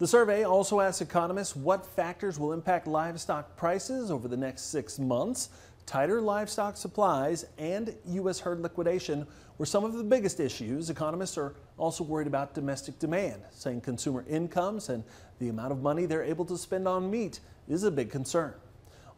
The survey also asks economists what factors will impact livestock prices over the next six months. Tighter livestock supplies and U.S. herd liquidation were some of the biggest issues. Economists are also worried about domestic demand, saying consumer incomes and the amount of money they're able to spend on meat is a big concern.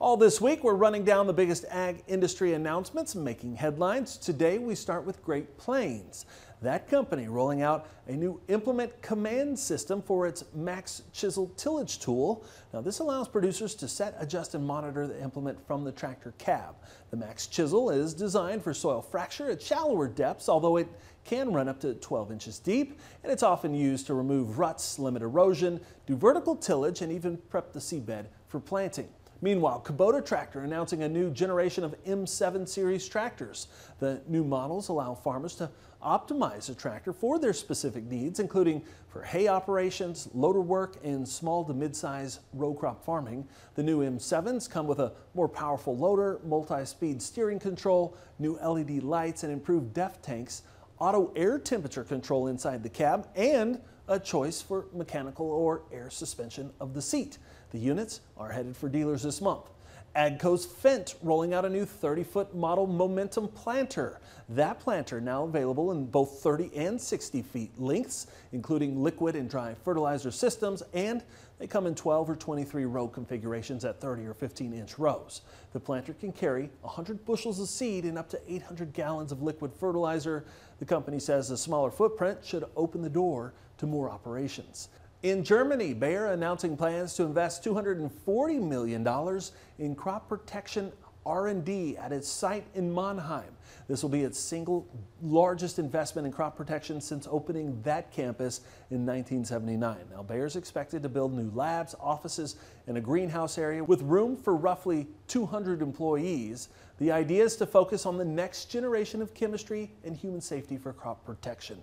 All this week, we're running down the biggest ag industry announcements making headlines. Today, we start with Great Plains. That company rolling out a new implement command system for its Max Chisel tillage tool. Now, this allows producers to set, adjust, and monitor the implement from the tractor cab. The Max Chisel is designed for soil fracture at shallower depths, although it can run up to 12 inches deep, and it's often used to remove ruts, limit erosion, do vertical tillage, and even prep the seedbed for planting. Meanwhile, Kubota Tractor announcing a new generation of M7 series tractors. The new models allow farmers to optimize a tractor for their specific needs, including for hay operations, loader work, and small to mid-size row crop farming. The new M7s come with a more powerful loader, multi-speed steering control, new LED lights, and improved DEF tanks, auto air temperature control inside the cab, and a choice for mechanical or air suspension of the seat. The units are headed for dealers this month. AGCO's Fendt rolling out a new 30-foot model Momentum planter. That planter now available in both 30 and 60 feet lengths, including liquid and dry fertilizer systems, and they come in 12 or 23 row configurations at 30 or 15 inch rows. The planter can carry 100 bushels of seed and up to 800 gallons of liquid fertilizer. The company says a smaller footprint should open the door to more operations. In Germany, Bayer announcing plans to invest $240 million in crop protection R&D at its site in Monheim. This will be its single largest investment in crop protection since opening that campus in 1979. Now, Bayer is expected to build new labs, offices, and a greenhouse area with room for roughly 200 employees. The idea is to focus on the next generation of chemistry and human safety for crop protection.